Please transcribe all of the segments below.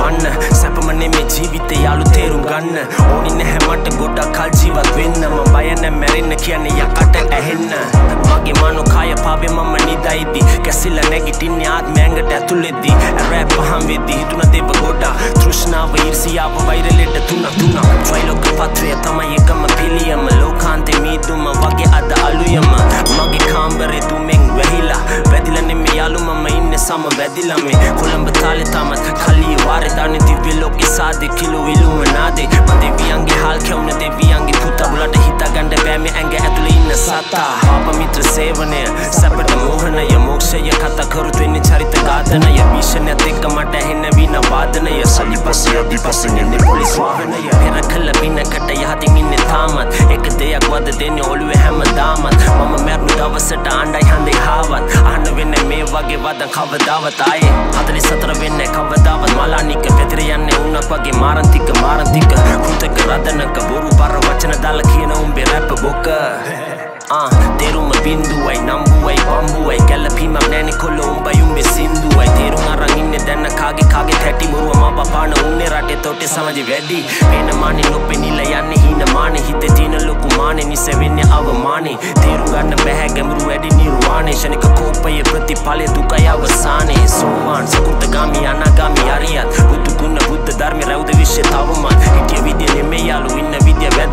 වන්න සැපම නෙමේ ජීවිතේ යාලු තේරුම් ගන්න. ඕනි නැහැ මට ගොඩක් කල් ජීවත් වෙන්න. මම බය නැ මැරෙන්න කියන්නේ යකට ඇහෙන්න. මගේ මනෝ කාය පාවේ මම නිදයිදි කැසිලා නැගිටින්නේ ආත්මය ඇඟට ඇතුළෙද්දි රැප් පහම් වෙද්දි හිතුන දේව ගොඩා තෘෂ්ණාව ඊර්ෂියාව වෛර ලෙඩ තුනක් තුනක් ත්‍රිලෝක පත්‍රය තමයි එකම පිළියම ලෝකාන්තේ මීදුම වගේ අද අලුයම මගේ කාම්බරේ දුමෙන් වැහිලා වැදිලා නෙමේ යාලු මම ඉන්නේ සම වැදිලා මේ කොළඹ තාලේ තමත් කලී වාරේ දාන්නේ දිව්‍ය ලෝකේ සාදේ කිලෝ ඇතුලේ ඉන්න සතා පාප මිත්‍ර සේවනය සැපට මෝහනය මෝක්ෂය කතා කරුත් වෙන්නේ චරිත ඝාතනය. භීෂණයත් එක්ක මට ඇහෙන වින වාදනය. සල්ලි පස්සේ අදි පස්සෙන් එන්නේ පොලිස් වාහනය. පෙර කළ විනකට යහතින් ඉන්නේ තාමත්. එක දෙයක් වද දෙන්නේ ඔළුවේ හැමදාමත්. මම මැරුණු දවසට ආණ්ඩයි හන්දේ හාවත් අහන්න වෙන්නේ මේ වගේ වදන් කවදාවත් ආයේ. 44 වෙන්නේ කවදාවත්. මලානික පෙතර යන්නේ උන්නක් වගේ මාරන්තික මාරන්තික. කෘතක රදනක බොරු බර වචන දාලා කියන උඹේ රැප් බොක. ආ තේරුම බින්දුවයි නම්බුවයි බම්බුවයි ගැලපීමක් නෑනෙ කොල්ල උඹයි උඹේ සින්දුවයි තේරුම් අරන් ඉන්නේ දැන්න කාගේ කාගේ තැටි බොරුව මම පාන උන්නේ රටේ තොටේ සමාජෙ වැඩි පේන මානෙ නොපෙනිලා යන්නේ හීන මානෙ හිතේ තියෙන ලොකු මානෙ නිස වෙන්නේ අවමානෙ තේරුම් ගන්න බැහැ ගැඹුරු වැඩි නිර්වාණය ශනික කෝපයේ ප්‍රතිඵලය දුකයි අවසානයේ සෝවාන් සකෘතගාමි අනාගාමි අරියත් බුදු ගුණ බුද්ධ ධර්ම රැවුද විශ්ය තවමත් හිටිය විදිය නෙමේ යාලු ඉන්න විදිය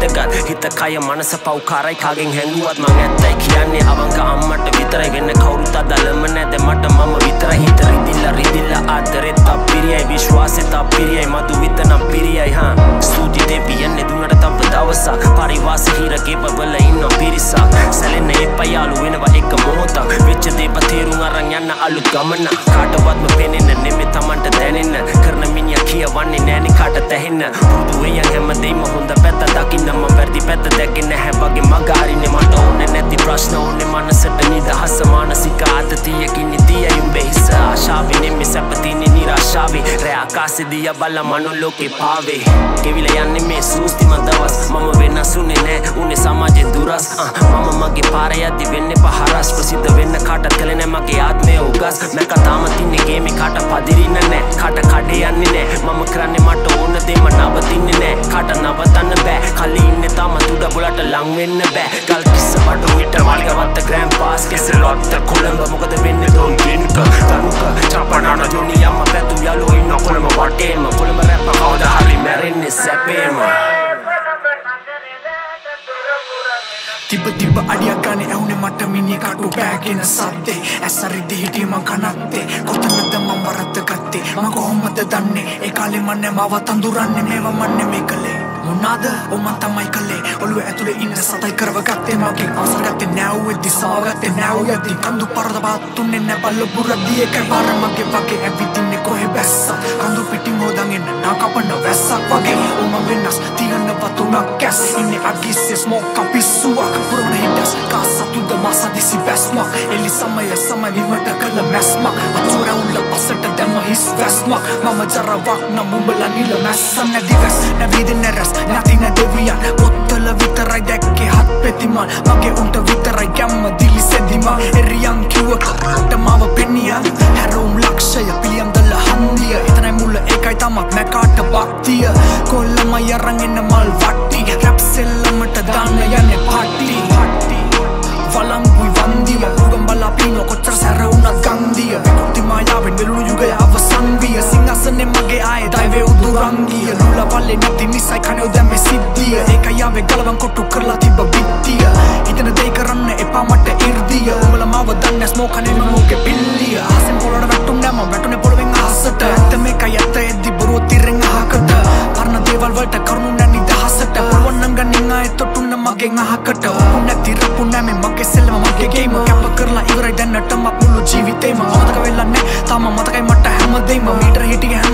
වැදගත්. හිත කය මනස පව්කාරයි කාගෙන් හැඟුවත් මං ඇත්තයි කියන්නේ. අවංක අම්මට විතරයි වෙන්න කවුරුත් අදලම නැද මට මම විතරයි හිත රිදිල්ල රිදිල්ල ආදරෙත් අපිරියයි විශ්වාසෙත් අපිරියයි මදු විතනම් පිරියයි හා. ස්තුති දෙවියන්නේ දුන්නට තව දවසක්. පරිවාස හිරගේ බබල ඉන්න පිරිසක්. සැලෙන්න එපා යාලු වෙනවා එක මොහොතක්. වෙච්ච දේප තේරුම් අරන් යන්න අලුත් ගමන කාටවත්ම පෙනෙන්න නෙමෙයි Tamanට දැනෙන්න කරන මිනිහා කියවන්නේ නෑනේ කාට තැහෙන්න පුරුදු වෙයන් හැමදේම හොඳ පැත්ත දකින්න. මම වැරදි පැත්ත දැකේ නැහැ වගේ මග අරින්නේ. මට ඕනේ නැති ප්‍රශ්න ඕනේ මනසට නිදහස මානසික ආතතියකින් නිරාශාවේ රෑ ආකාශේ දිය බල මනෝලෝකේ පාවේ. කෙවිල යන්නේ මේ සූස්තිම දවස්. මම වෙනසුනේ නෑ උනේ සමාජෙන් දුරස්. මම මගේ පාරේ යද්දි වෙන්නේ පහරස් ප්‍රසිද්ධ වෙන්න කාටත් කලේ නෑ මගේ ආත්මය උගස්. මැක තාම තින්නේ ගේමේ කාට පදිරින්න නෑ. කාට කඩේ යන්නේ නෑ. මම කරන්නේ මට ඕන දේම නවතින්නේ නෑ. කාට නවතන්න බෑ. කලි ඉන්නේ තාම තුඩ බුලට ලං වෙන්න බෑ. ගල් කිස්ස බඩු විට මාලිගවත්ත ග්‍රෑම් පාස් කෙසලොත්ත කොළඹ මොකද ඇවුනේ මට මිනිහ කටු පෑගෙන සද්දේ. ඇසරිදි හිටිය මං කනත්තේ. කොතනද මං වරද්ද ගත්තේ? මං කොහොමද දන්නේ? ඒ කාලේ මන් නෑ මාව තඳුරන්නේ මේවා මන් නෙමේ කළේ. මොනාද? ඔමන් තමයි කළේ. ඔළුව ඇතුලේ ඉන්න සතයි කරව ගත්තේ මගේ අවසර ගත්තේ නැව්වෙද්දි සාවගත්තේ නැව් යද්දි කඳු පරද බාත්තුන්නේ නෑ බල්ල බුරද්දි එකයි පාර මගේ වගේ ඇවිදින්නේ කොහෙ බැස්සා කඳු පිටින් හොදන් එන්න නා කපන්න වැස්සක් වගේ. ඔමන් වෙනස් තියන්න වතුනක් කැස්. ඉන්නේ අගිස්සේ ස්මෝක් පිස්සුවක්. පුරන හිටස් කාසතුද මාසදිසි බැස්මක්. එලි සමය සමනිවට කළ මැස්මක්. අතුර උල්ල පසට දැම හිස් වැස්මක්. මම ජරවක් නම් උඹල නිල මැස්සම් නැදි වැස් නැවිදින රැස් නැතින දෙවියන් පොත්තල විතරයි දැක්කේ හත් පෙතිමල් මගේ උන්ට විතරයි ගැම්ම දිලි සෙදිමා එරියන් කිව්ව කරට මාව පෙනියන් හැරවුම් ලක්ෂය පිළියම් දල්ල හන්දිය එතනයි මුල්ල ඒකයි තමක් නැකාට බක්තිය කොල්ලම යරන් එන්න මල් වට්ටි රැප් සෙල්ලමට දාන්න යන්නේ පාටි වලංගුයි වන්දිය උගම් බලා පිනෝ කොච්චර සැර වුණත් ගන්දිය විකෘති මායාවෙන් වෙලුණු යුගය අවසන් විය සිංහසනේ මගේ ආයේ දයිවේ උදුරංගිය ලුල වල්ලේ නැති නිසයි කනේ දැම්මේ සිද්ධිය. ඒක යාවේ ගලවන් කොටු කරලා තිබ්බ බිත්තිය හිතන දෙයි කරන්න එපා මට ඉර්දිය උඹලා මාව දන්නේ ස්මෝකනේ මමෝගේ පිල්ලිය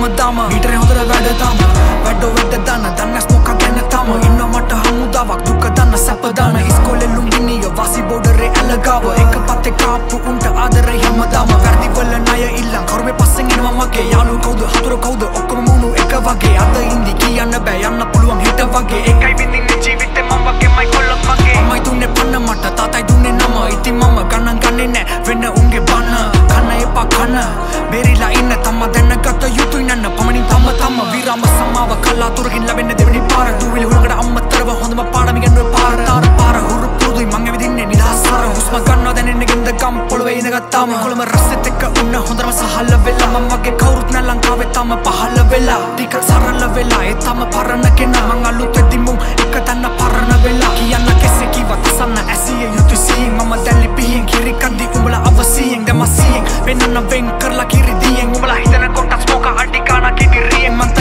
හිටියේ හැමදාම මීටරේ හොඳට වැඩ තාම වැඩෝ වැඩ දාන දන්නස් මොකක් ගැන තාම. ඉන්න මට හමුදාවක් දුක දන්න සැප දාන. ඉස්කෝලේ ලුම්බිනිය වාසි බෝඩරේ ඇලගාව. එක පතේ කාපු උන්ට ආදරේ හැමදාම. වැරදි වල ණය ඉල්ලන්. කරුමේ පස්සෙන් එනවා මගේ. යාළුවෝ කවුද? හතුරු කවුද? ඔක්කොම මුණු එක වගේ. අද ඉඳි කියන්න බෑ. යන්න පුළුවන් හිට වගේ. එකයි විඳින්නේ ජීවිතේ මම වගේමයි කොල්ලක් මගේ. අම්මයි දුන්නේ පන්න මට. තාතයි දුන්නේ නම. ඉතින් මම ගණන් ගන්නේ නෑ. සමාව කලාතුරකින් ලැබෙන්න දෙවනි පාර දූවිලි හුණකට අම්මතරව හොඳම පාඩමිගන්නුව පාර තාර පාර හුරු පුරුදුයි මං ඇවිදින්නේ නිදහසාර හුස්ම ගන්නවා දැනෙන්න ගෙන්ද ගම් පොළවේ ඉඳගත්තාම කොළඹ රස්සෙත් එක්ක උන්න හොඳම සහල්ල වෙලා මම වගේ කවුරුත් නෑ ලංකාවේ තම පහළ වෙලා ටික සරල වෙලා ඒ තම පරණ කෙනා මං අලුත් වෙදිමු එක තන්න පරණ වෙලා කියන්න කෙසේ කිව්වත් අසන්න ඇසිය යුතු සිහින් මම දැල්ලි පිහින් කිරි කන්දි උඹලා අවසියෙන් දැන් මසියෙන් වෙනන්න වෙන් කරලා කිරි දියෙන් උඹලා හිතන කොටස් මොක අඩි කාන කිරියෙන් මං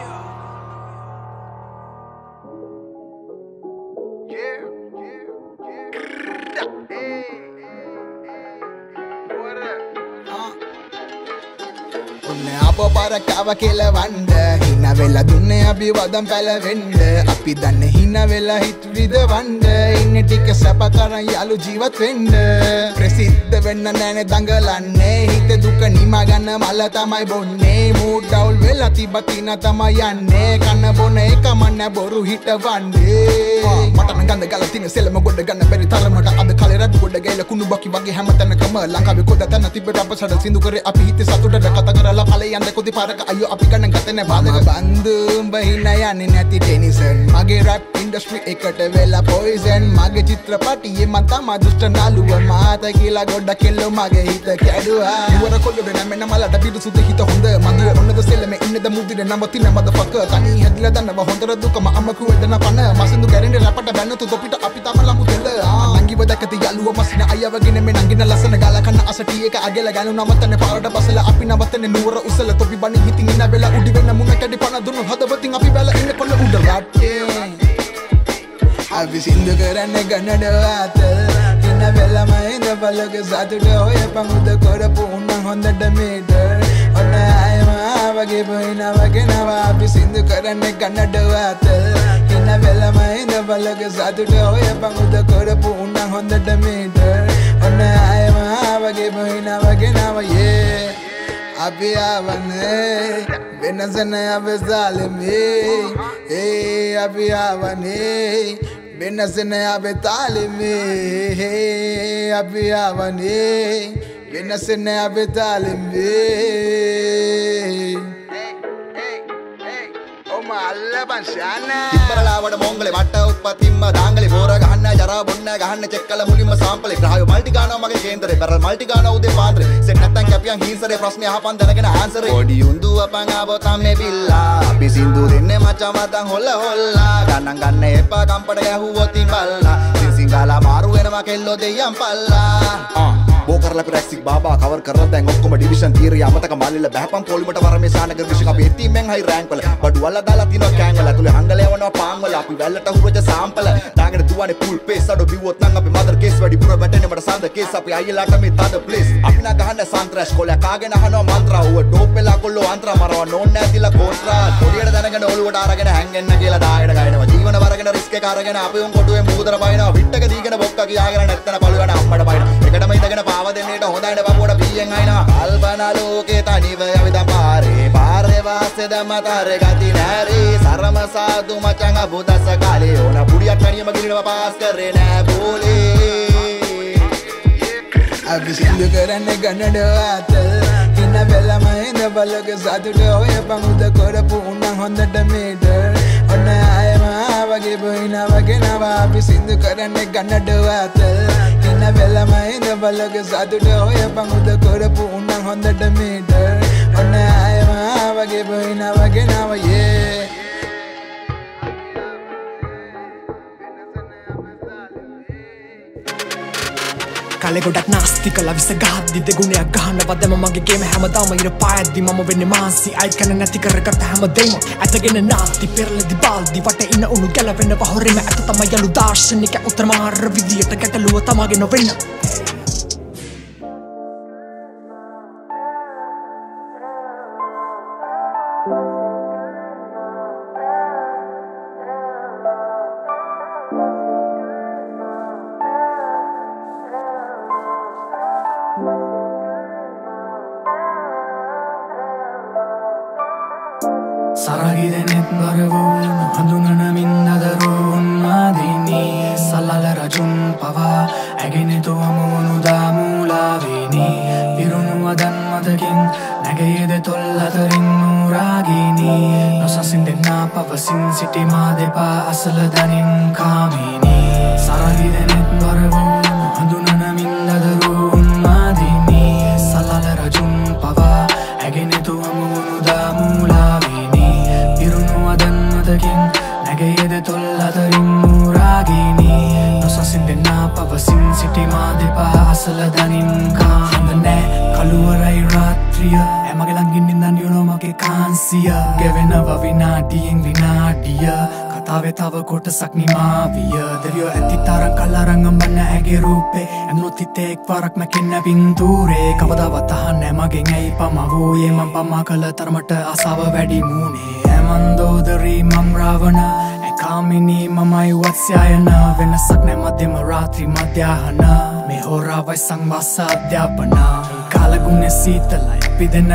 පරකාව කෙලවන්ඩ හින වෙලා දුන්න අපි වදම් පැලවෙන්ඩ අපි දන්න හින වෙලා හිත් විදවන්ඩ ඉන්න ටික සැප කරන් යාලු ජීවත් වෙන්ඩ ප්‍රසිද්ධ වෙන්න නෑනෙ දඟලන්නේ. හිත දුක නිමගන්න මල්ල තමයි බොන්නේ. මූඩවුල් වෙලා තිබතින තමයි යන්නේ. කන්න බොන එකමන්න බොරු හිටවන්නේ. මටන ගඳ ගල තින සෙලම ගොඩ ගන්න බැරි තරමට අද කලෙ රඩු ගොඩ ගෑල කුණු බකි වගේ හැමතැනකම ලංකාවේ කොද තැන තිබෙට අප සඩ සිදු කරේ. අපි හිතේ සතුටට කතා කරලා පලේ යන්න කොති පාරක අයෝ අපි ගන්න ගතන බාධක. බන්දුම් බහින්න යන්නේ නැති ටෙනිසන්. මගේ රැප් ඉන්ඩස්ට්‍රි එකට වෙලා පොයිසන් මගේ චිත්‍රපටියේ මන් තමා දුෂ්ට නළුව. මාත කියලා ගොඩක් කෙල්ලෝ මගේ හිත කැඩුවා. ඉවර කොල්ලොඩ නැමෙන්න මලට පිටු සුද හිත හොඳ මගේ ඔන්නද සෙල්ලම ඉන්නද මුදිර නවතින මදෆක තනි හැදිලා දන්නවා හොඳර දුකම අම්මකු වෙදන පන. මසින්දු ගැරෙන්න රැපට බැන්නතු තොපිට අපි තම ලඟු තෙල්ල නංගිව දැකති යාළුව මසින අයවගෙන මේ නංගින ලස්සන ගාලා කන්න අසටි එක අගල ගනු නවතන පාරට බසල. අපි නවතන නුවර උසල තොපි බනි හිතින් ඉන්න වෙලා උඩි වෙන මුණ කැඩි පන දුන්නු හදවතින් අපි බැල ඉන්න කොල්ල උඩ රට්ටේ අපි සින්දු කරන්න ගන්නඩ අත ඉන්න වෙලම ඉඳ බලක සතුට ඔය පමුද කොරපු උන්න හොඳට මේට ඔන්න අයම වගේ පොයින වගෙනවා අපි සින්දු කරන්න ගන්නඩ අත ඉන්න වෙලම ඉඳ බලක සතුට ඔය පමුද කොරපු උන්න හොඳට මේට ඔන්න අයම වගේ පොයින වගෙනවා යේ අපි ආවනේ වෙනසන අපසාලමේ ඒ අපි ආවනේ වෙනසන අපතාලමේ අපි ආවනේ. වෙනසන අපතාලමේ අල්ලබන් ශාන. ඉස්සරලාවට මොංගලේ මට උත්පතිම්ම දාංගලේ බෝර ගහන්න ජරා බොන්න ගහන්න චෙක් කළ මුලින්ම සාම්පලේ. ග්‍රහය මල්ටි ගානවා මගේ කේන්දරේ. බැරල් මල්ටි ගානවා උදේ පාන්දරේ. සෙට් නැත්තම් කැපියන් හීන්සරේ ප්‍රශ්නේ අහපන් දැනගෙන ආන්සරේ පොඩි උන්දු අපන් ආවෝ තම්මේ බිල්ලා අපි සින්දු දෙන්නේ මචං මතන් හොල්ල හොල්ලා. ගණන් ගන්න එපා කම්පට ගැහුවොත් ඉඹල්ලා සින් සිංගාලා මාරු වෙනවා කෙල්ලෝ දෙයියන් පල්ලා බෝකරලා පිරැක්සික් බාබා කවර් කරලා දැන් ඔක්කොම ඩිවිෂන් තීරිය අමතක මල්ලිල බහපන් පොලිමට වරමේ සානක විශ් අපි එතීමෙන් හයි රෑන්ක් වල බඩු වල. දාලා තිනවා කෑන් වල. ඇතුලේ හංගල යවනවා පාන් වල. අපි වැල්ලට හුරජ සාම්පල දාගෙන දුවනේ පුල් පේස් අඩෝ බිව්වොත් නම් අපි මදර් කේස් වැඩි පුර වැටෙන්නේ. මට සඳ කේස් අපි අයියලාට මේ තද ප්ලේස් අපි නා ගහන්න සන්ත්‍රාෂ් කොලයා කාගෙන අහනවා මන්ත්‍රා ඌව ඩෝප් වෙලා කොල්ලෝ අන්ත්‍රා මරවා නෝන් නැතිලා කෝස්ත්‍රා පොඩියට දැනගෙන ඔලුවට අරගෙන හැංගෙන්න කියලා දායඩ ගයනවා. ජීවන වරගෙන රිස්ක් එක අරගෙන අපි උන් කොටුවේ මුහුදර බයිනවා. විට්ටක දීගෙන බොක්ක කියාගෙන වාසේ දමතරේ ගති නැරේ. සරම සාදු මචං අබුදස කාලේ. ඕන පුඩියක් වැනියම ගිරිනව පාස් කරේ නෑ බෝලේ. අපි සිදු කරන්න ගන්නඩ අත. ඉන්න වෙලම ඉඳ බලක සතුට ඔය පමුද කොරපු උන්න හොඳට මේට ඔන්න අයම වගේ බොයින වගෙනවා අපි සිදු කරන්න ගන්නඩ අත. ඉන්න වෙලම ඉඳ බලක සතුට ඔය පමුද කොරපු උන්න හොඳට මේට ඔන්න අයම වගේ බොයින වගෙනවා යේ කලෙ ගොඩක් නාස්ති කල විස ගහද්දි දෙගුණයක් ගහන්න වදම මගේගේම හැමදාම ඉර පාඇද්දි මම වෙන්න මාන්සි අයි කන නැති කරගත හැමදේම ඇතගෙන නාති පෙරලදි බාල්දි වට ඉන්න උුණු ගැලවෙන්න පහොරෙම ඇත තම යළු දර්ශනික උත්‍රමාර විදියට ගැටලුව තමාගෙන වෙන්න දොරවූ හඳුනනමින්දදරුන් මාදිනී සල්ලල රජුන් පවා ඇගෙනෙතු අමුණු දාමූලාවේනී පිරුණුවදන් මතකින් නැගේද තොල් අතරින් නූරාගීනී. නොසසින් දෙන්නා පවසින් සිටිමා දෙපා අසල දනින් කාමීනී. සරහිදනෙත් දොරවූ හඳුනනමින්දදරුන් රාත්‍රිය ඇමගලංගින්නින්ද නියුණෝමගේ කාන්සිය. ගෙවෙනව විනාඩියෙන් විනාඩිය. කතාවේ තව කොටසක් නිමාවිය දෙවියෝ ඇති තරම් කල්ලාරංගම්බන්න ඇගේ රූපේ. ඇඳුනුත් හිතේ එක් වරක් මැකෙන්න පින්තූරේ කවදාවත් අහන්නේ මගෙන්. ඇයි පමවූයේ මං පමා කළ තරමට අසාව වැඩි මූනේ ඇමන්දෝදරී මම් රාවණ. ඇකාමිනී මමයි වත්ස්යායන. වෙනසක් නැ මධ්‍යම රාත්‍රී මධ්‍යාහන. මේ හෝරාවයි සංවාස අධ්‍යාපන. කාලගුණ සීතලයි. අපි දෙන්න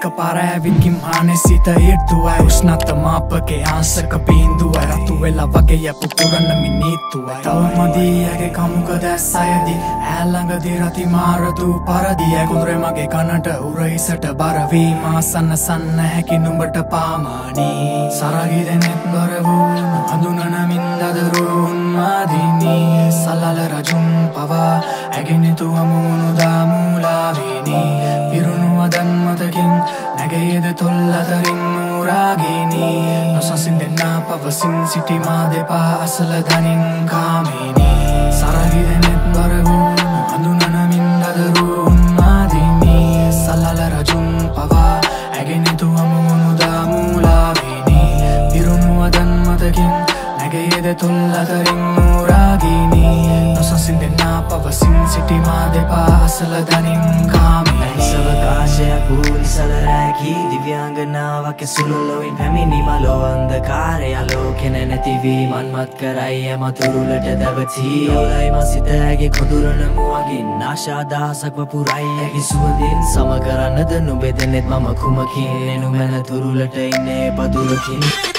මීදුමයි එක පාරෑවිකින් හානෙ සිත ඉර්තුවයි උෂ්නත මාපගේ ආසක බීන්දුවයි රතු වෙලා වගේ යපු පුරන්න මිනීතුවයි තවමදී ඇගේ කමුක දැස් අයදි. ඇල්ලඟදි රති මාරතු පරදිය කුදුරේ මගේ කනට උරහිසට බරවීම සන්න සන්න හැකි නුඹට පාමානී. සරගි දෙනෙත් බර වූ හඳුනනමින් දදරුන් මාදිනී සල්ලල රජුන් පවා. ඇගෙනෙතු අමුණු දාමූලාවේනී පිරුණුවදන් මතකින් නැගේද තොල් අතරින් නූරාගීනී. නොසසින් දෙන්නා පවසින් සිටිමා දෙපා අසල දනින් කාමීනී. සරහි නැතිවී මන්මත් කරයි ඇම තුරුලට දැවතී ඔලයි මසිතෑගේ කොදුරන මුවගින් නාශාදහසක් වපුරයි ඇකි සුවදින් සම කරන්නද නුබෙදනෙත් මම කුමකින්. එනු මැන තුරුලට ඉන්නේ පදුරකින්